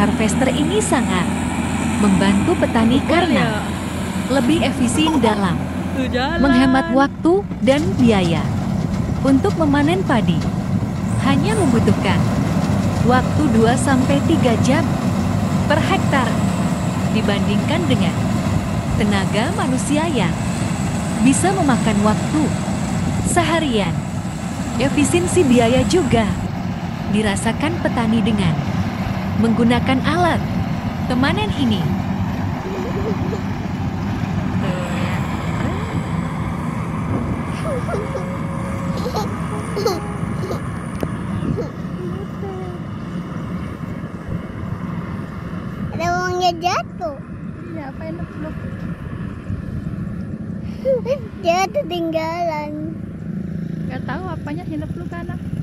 harvester ini sangat membantu petani karena lebih efisien dalam menghemat waktu dan biaya. Untuk memanen padi, hanya membutuhkan waktu 2-3 jam per hektar dibandingkan dengan tenaga manusia yang bisa memakan waktu seharian. Efisiensi biaya juga dirasakan petani dengan menggunakan alat pemanen ini. Ada uangnya jatuh. Iya, apa enak lu? Dia ketinggalan. Gak tahu apanya hidup lu kan anak.